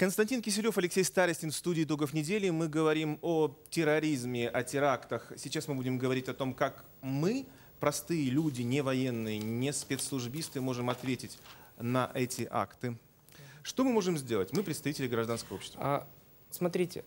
Константин Киселев, Алексей Старостин в студии «Итогов недели». Мы говорим о терроризме, о терактах. Сейчас мы будем говорить о том, как мы, простые люди, не военные, не спецслужбисты, можем ответить на эти акты. Что мы можем сделать? Мы представители гражданского общества. А, смотрите,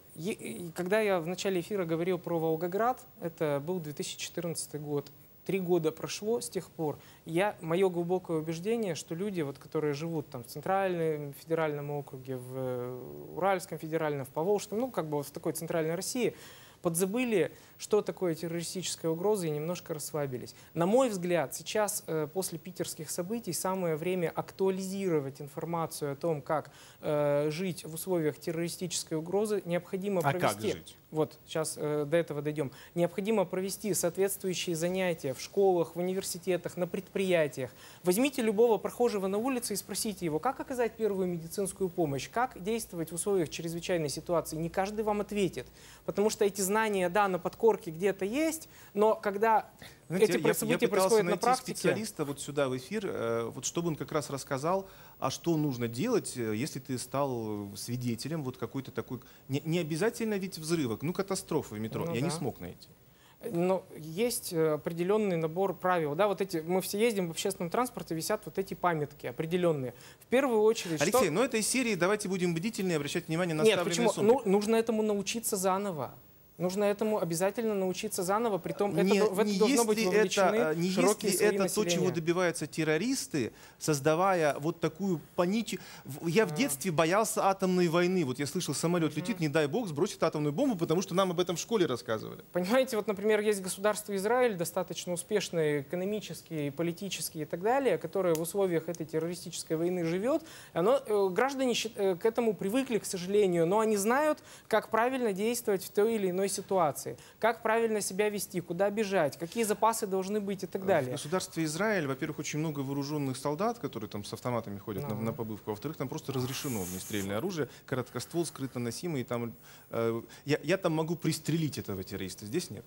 когда я в начале эфира говорил про Волгоград, это был 2014 год, Три года прошло с тех пор. Я, мое глубокое убеждение, что люди, вот, которые живут там, в Центральном федеральном округе, в э, Уральском федеральном, в Поволжском, ну, как бы вот в такой центральной России, подзабыли, что такое террористическая угроза и немножко расслабились. На мой взгляд, сейчас э, после питерских событий самое время актуализировать информацию о том, как э, жить в условиях террористической угрозы. Необходимо а провести... как жить? Вот, сейчас э, до этого дойдем. Необходимо провести соответствующие занятия в школах, в университетах, на предприятиях. Возьмите любого прохожего на улице и спросите его, как оказать первую медицинскую помощь, как действовать в условиях чрезвычайной ситуации. Не каждый вам ответит, потому что эти знания, да, на подкорке где-то есть, но когда Знаете, эти я, события я происходят найти на практике... специалиста вот сюда в эфир, э, вот чтобы он как раз рассказал, а что нужно делать, э, если ты стал свидетелем вот какой-то такой... Не, не обязательно ведь взрыва, ну катастрофы в метро, Ну я да. не смог найти. Но есть э, определенный набор правил. Да, вот эти, мы все ездим в общественном транспорте, висят вот эти памятки определенные. В первую очередь... Алексей, что... ну этой серии давайте будем бдительны и обращать внимание на Нет, почему? сумки. Ну, нужно этому научиться заново. Нужно этому обязательно научиться заново, притом не, это, в это не должно быть ли вовлечены это, не широкие есть ли слои это то, чего населения. добиваются террористы, создавая вот такую паничи... Я в детстве боялся атомной войны. Вот я слышал, самолет летит, не дай бог, сбросит атомную бомбу, потому что нам об этом в школе рассказывали. Понимаете, вот, например, есть государство Израиль, достаточно успешное экономически, политически и так далее, которое в условиях этой террористической войны живет. Оно, э, граждане э, к этому привыкли, к сожалению, но они знают, как правильно действовать в той или иной ситуации, как правильно себя вести, куда бежать, какие запасы должны быть и так В далее. государстве Израиль, во-первых, очень много вооруженных солдат, которые там с автоматами ходят на, на побывку. Во-вторых, там просто разрешено огнестрельное оружие, короткоствол, скрыто носимый. И там, э, я, я там могу пристрелить этого террориста. Здесь нет.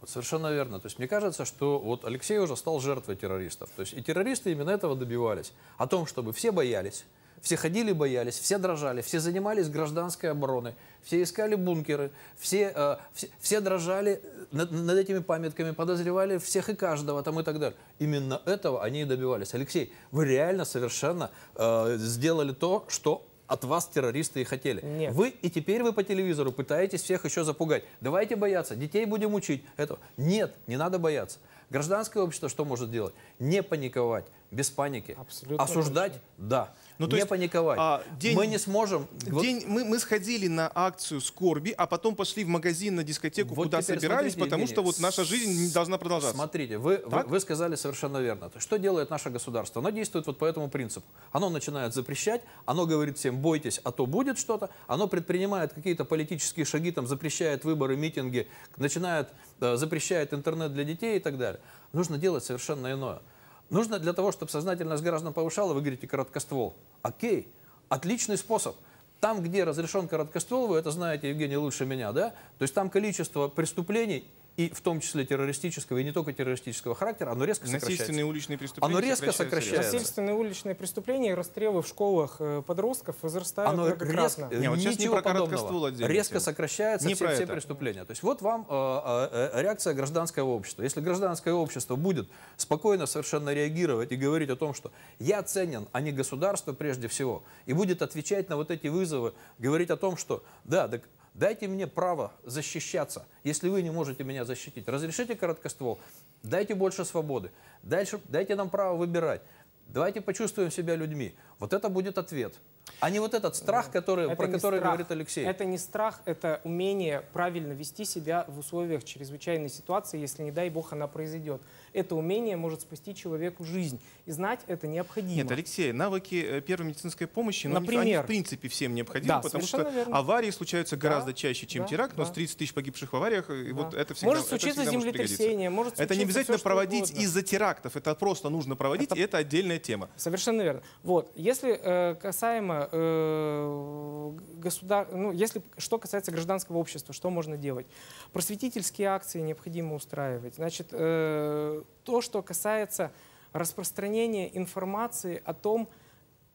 Вот совершенно верно. То есть мне кажется, что вот Алексей уже стал жертвой террористов. То есть и террористы именно этого добивались. О том, чтобы все боялись, все ходили боялись, все дрожали, все занимались гражданской обороной, все искали бункеры, все, э, все, все дрожали над, над этими памятками, подозревали всех и каждого там и так далее. Именно этого они и добивались. Алексей, вы реально совершенно э, сделали то, что от вас террористы и хотели. Нет. Вы и теперь вы по телевизору пытаетесь всех еще запугать. Давайте бояться, детей будем учить. Этого. Нет, не надо бояться. Гражданское общество что может делать? Не паниковать, без паники. Абсолютно Осуждать, да. Ну, то не есть, паниковать. а, день- Мы не сможем. Вот День, мы, мы сходили на акцию скорби, а потом пошли в магазин, на дискотеку, Вот куда собирались, смотрите, потому что вот наша жизнь должна продолжаться. Смотрите, вы, вы, Так? вы сказали совершенно верно. Что делает наше государство? Оно действует вот по этому принципу. Оно начинает запрещать, оно говорит всем, бойтесь, а то будет что-то. Оно предпринимает какие-то политические шаги, там, запрещает выборы, митинги, начинает, э, запрещает интернет для детей и так далее. Нужно делать совершенно иное. Нужно для того, чтобы сознательность граждан повышала, вы говорите короткоствол. Окей, отличный способ. Там, где разрешен короткоствол, вы это знаете, Евгений, лучше меня, да? То есть там количество преступлений, и в том числе террористического, и не только террористического характера, оно резко сокращается. Насильственные уличные преступления Оно резко сокращается. Насильственные уличные преступления и расстрелы в школах э, подростков возрастают Оно резко, Не, вот не ничего короткоствол подобного. резко сокращается Не все, все преступления. То есть вот вам э, э, реакция гражданского общества. Если гражданское общество будет спокойно совершенно реагировать и говорить о том, что я ценен, а не государство прежде всего, и будет отвечать на вот эти вызовы, говорить о том, что да, так дайте мне право защищаться, если вы не можете меня защитить. Разрешите короткоствол, дайте больше свободы, дальше, дайте нам право выбирать. Давайте почувствуем себя людьми. Вот это будет ответ. А не вот этот страх, который, Это про который страх. говорит Алексей. Это не страх, это умение правильно вести себя в условиях чрезвычайной ситуации, если, не дай бог, она произойдет. Это умение может спасти человеку жизнь. И знать это необходимо. Нет, Алексей, навыки э, первой медицинской помощи, ну, они, они Например. в принципе всем необходимы, Да, потому что верно. аварии случаются гораздо чаще, чем да, теракт, но да. с 30 тысяч погибших в авариях, и Да. вот это всегда может это случиться всегда может пригодиться. землетрясение, может Это не обязательно что проводить из-за терактов, это просто нужно проводить, и это отдельная тема. Совершенно верно. Вот, если э, касаемо э, государ... ну, если что касается гражданского общества, что можно делать? Просветительские акции необходимо устраивать. Значит, э, то, что касается распространения информации о том,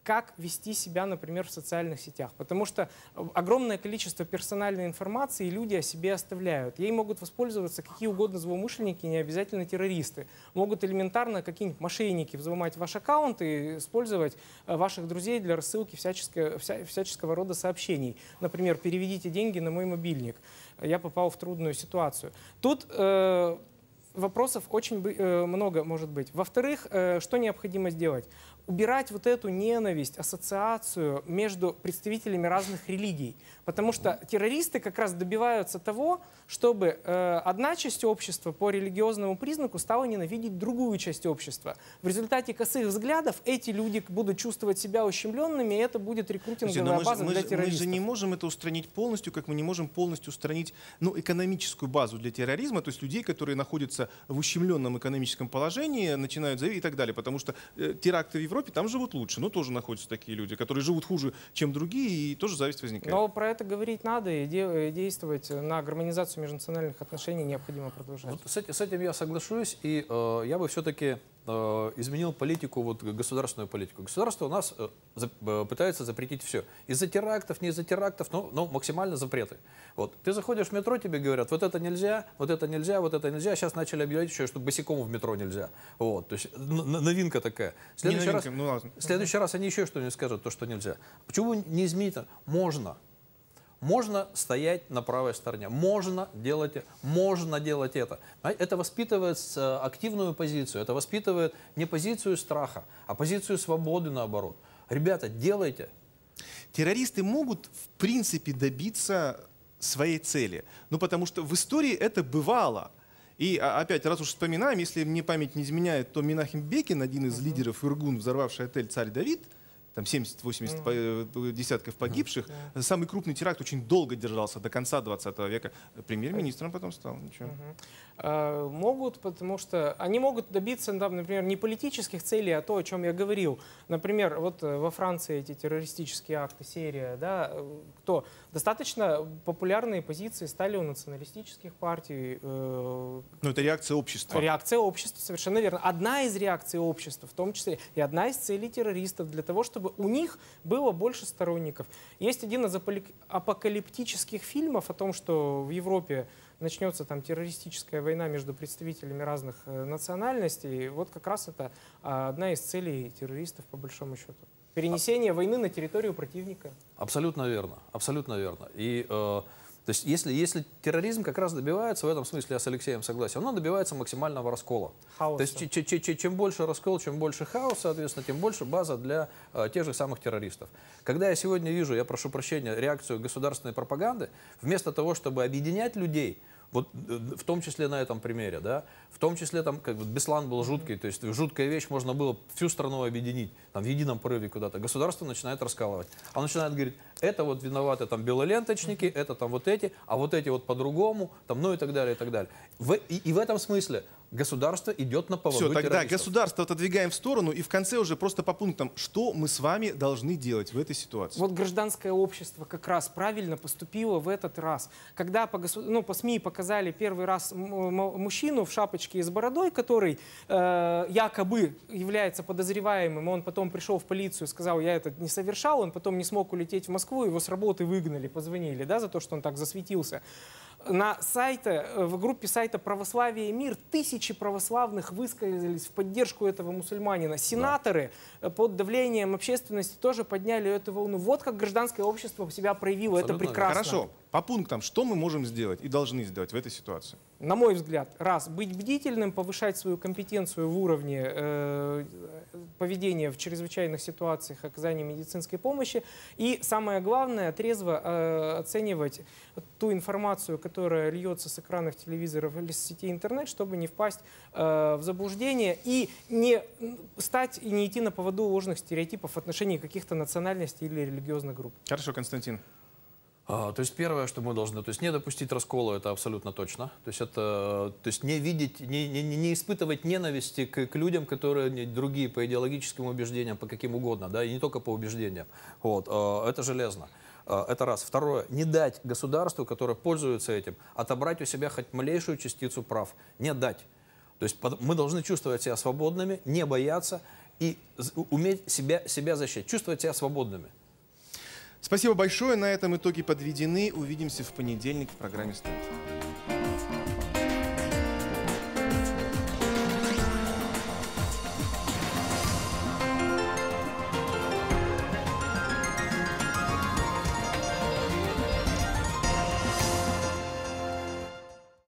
как вести себя, например, в социальных сетях. Потому что огромное количество персональной информации люди о себе оставляют. Ей могут воспользоваться какие угодно злоумышленники, не обязательно террористы. Могут элементарно какие-нибудь мошенники взломать ваш аккаунт и использовать э, ваших друзей для рассылки всяческого, вся, всяческого рода сообщений. Например, переведите деньги на мой мобильник. Я попал в трудную ситуацию. Тут э, вопросов очень э, много может быть. Во-вторых, э, что необходимо сделать? Убирать вот эту ненависть, ассоциацию между представителями разных религий. Потому что террористы как раз добиваются того, чтобы э, одна часть общества по религиозному признаку стала ненавидеть другую часть общества. В результате косых взглядов эти люди будут чувствовать себя ущемленными, и это будет рекрутинговая мы база же, для мы террористов. Мы же не можем это устранить полностью, как мы не можем полностью устранить ну, экономическую базу для терроризма, то есть людей, которые находятся в ущемленном экономическом положении, начинают заявить и так далее. Потому что э, теракты в Европе, там живут лучше, но тоже находятся такие люди, которые живут хуже, чем другие, и тоже зависть возникает. Но про это говорить надо, и де действовать на гармонизацию межнациональных отношений необходимо продолжать. Вот с, этим, с этим я соглашусь, и э, я бы все-таки изменил политику, вот государственную политику. Государство у нас э, э, пытается запретить все. Из-за терактов, не из-за терактов, но, но максимально запреты. Вот. Ты заходишь в метро, тебе говорят, вот это нельзя, вот это нельзя, вот это нельзя. Сейчас начали объявлять еще, что босиком в метро нельзя. Вот. То есть новинка такая. Следующий, новинка, раз, ну, ладно. следующий раз они еще что-нибудь скажут, то, что нельзя. Почему не изменить? Можно. Можно стоять на правой стороне, можно делать, можно делать это. Это воспитывает э, активную позицию, это воспитывает не позицию страха, а позицию свободы наоборот. Ребята, делайте. Террористы могут в принципе добиться своей цели. Ну потому что в истории это бывало. И а, опять, раз уж вспоминаем, если мне память не изменяет, то Минахим Бекин, один из uh-huh. лидеров Иргун, взорвавший отель «Царь Давид», там 70-80 mm. десятков погибших. Mm. Самый крупный теракт очень долго держался, до конца 20 века. Премьер-министром потом стал. Ничего. Mm-hmm. А, могут, потому что они могут добиться, например, не политических целей, а то, о чем я говорил. Например, вот э, во Франции эти террористические акты, серия, да, кто достаточно популярные позиции стали у националистических партий. Э, ну, это реакция общества. Реакция общества, совершенно верно. Одна из реакций общества, в том числе, и одна из целей террористов, для того, чтобы у них было больше сторонников. Есть один из апокалиптических фильмов о том, что в Европе начнется там террористическая война между представителями разных э, национальностей, вот как раз это а, одна из целей террористов по большому счету. Перенесение войны на территорию противника. Абсолютно верно, абсолютно верно. И э, то есть если, если терроризм как раз добивается, в этом смысле я с Алексеем согласен, он добивается максимального раскола. Хаоса. То есть ч, ч, чем больше раскол, чем больше хаос, соответственно, тем больше база для э, тех же самых террористов. Когда я сегодня вижу, я прошу прощения, реакцию государственной пропаганды, вместо того, чтобы объединять людей, вот э, в том числе на этом примере, да, в том числе там, как бы Беслан был жуткий, то есть жуткая вещь, можно было всю страну объединить, там в едином порыве куда-то. Государство начинает раскалывать. Оно начинает говорить, это вот виноваты там белоленточники, это там вот эти, а вот эти вот по-другому, там, ну и так далее, и так далее. В, и, и в этом смысле государство идет на поводу Все, тогда государство отодвигаем в сторону и в конце уже просто по пунктам, что мы с вами должны делать в этой ситуации. Вот гражданское общество как раз правильно поступило в этот раз. Когда по, госу... ну, по СМИ показали первый раз мужчину в шапочке и с бородой, который э, якобы является подозреваемым, он потом пришел в полицию и сказал, я это не совершал, он потом не смог улететь в Москву, его с работы выгнали, позвонили да, за то, что он так засветился на сайте, э, в группе сайта «Православие и мир» тысячи православных высказались в поддержку этого мусульманина. Сенаторы да. Э, под давлением общественности тоже подняли эту волну. Вот как гражданское общество себя проявило. Абсолютно. Это прекрасно. Хорошо. По пунктам, что мы можем сделать и должны сделать в этой ситуации? На мой взгляд, раз, быть бдительным, повышать свою компетенцию в уровне э, поведения в чрезвычайных ситуациях оказания медицинской помощи. И самое главное, трезво э, оценивать ту информацию, которая льется с экранов телевизоров или с сетей интернет, чтобы не впасть э, в заблуждение и не стать и не идти на поводу ложных стереотипов в отношении каких-то национальностей или религиозных групп. Хорошо, Константин. А, то есть первое, что мы должны, то есть не допустить раскола, это абсолютно точно. То есть это, то есть не видеть, не, не, не испытывать ненависти к, к людям, которые другие по идеологическим убеждениям, по каким угодно, да, и не только по убеждениям. Вот, а, это железно. А, это раз. Второе, не дать государству, которое пользуется этим, отобрать у себя хоть малейшую частицу прав. Не дать. То есть мы должны чувствовать себя свободными, не бояться и уметь себя, себя защищать, чувствовать себя свободными. Спасибо большое. На этом итоги подведены. Увидимся в понедельник в программе «Стенд».